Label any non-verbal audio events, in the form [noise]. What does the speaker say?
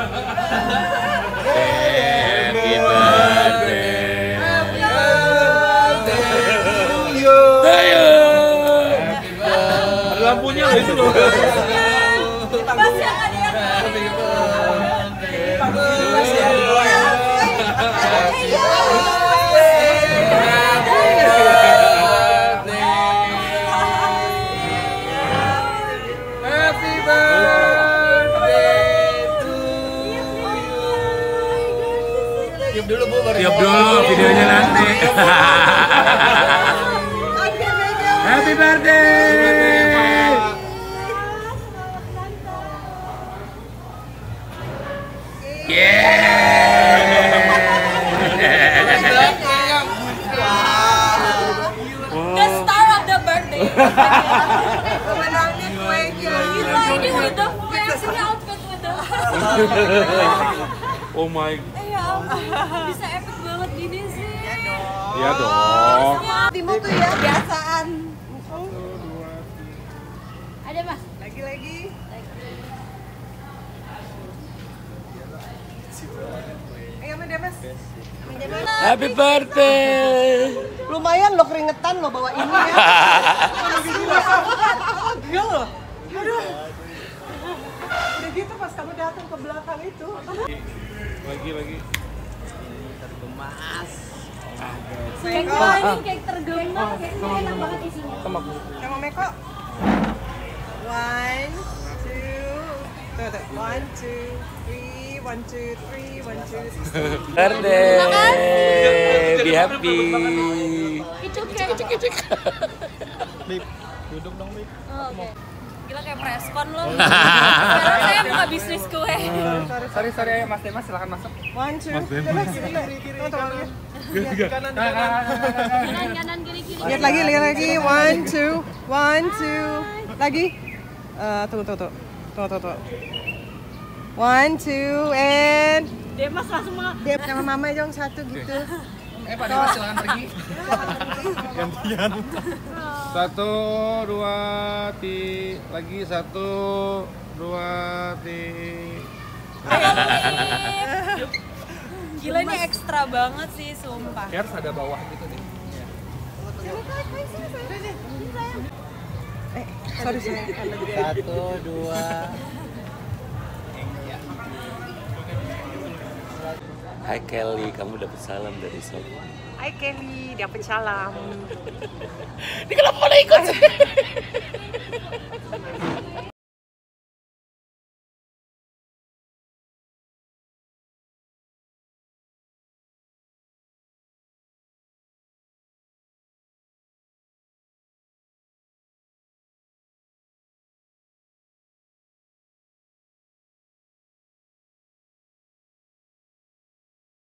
Happy Lampunya loh itu loh. Ada yang Dulu bu baru. Tiup dulu videonya nanti. Happy birthday. The star of the birthday. Pemenangnya kue Gila ini with the fancy outfit with the. Oh my. Bisa epic banget gini sih. Iya dong. Timo tuh ya biasaan. Ada mas. Lagi-lagi. Happy birthday. Lumayan lo keringetan lo bawa ini ya. Iya loh. Aduh. Udah gitu pas kamu datang ke belakang itu. Lagi lagi. Kayak wah ini kayak tergemas, kayak enak banget isinya. Sama Meko. One, two, tuh, tuh. One, two, three, one, two, three, one, two, three. Birthday. Be happy. Itu kayak Duduk dong Bib. Oh, oke. Gila kayak preskon lo. Sekarang [laughs] saya buka bisnis kue. Sorry sorry ayo Mas Demas silakan masuk. One, two. Coba kiri, kiri, kiri, kanan. Kanan kanan. Kanan kanan kiri kiri. Lihat lagi, lihat lagi. One, two, one, two. Lagi. Eh, tunggu, tunggu, tunggu. Tunggu, tunggu, tunggu. One, two, and... Demas langsung mau. Dia sama mama dong satu gitu. Eh Pak Demas silakan pergi. Satu, dua, ti, lagi satu, dua, ti. Gila ini ekstra banget sih sumpah. Harus ada bawah gitu deh. Eh, sorry, sorry. Satu dua. Hai Kelly, kamu dapat salam dari siapa? Hai Kelly, dapat salam. [laughs] Ini kenapa ikut? [laughs]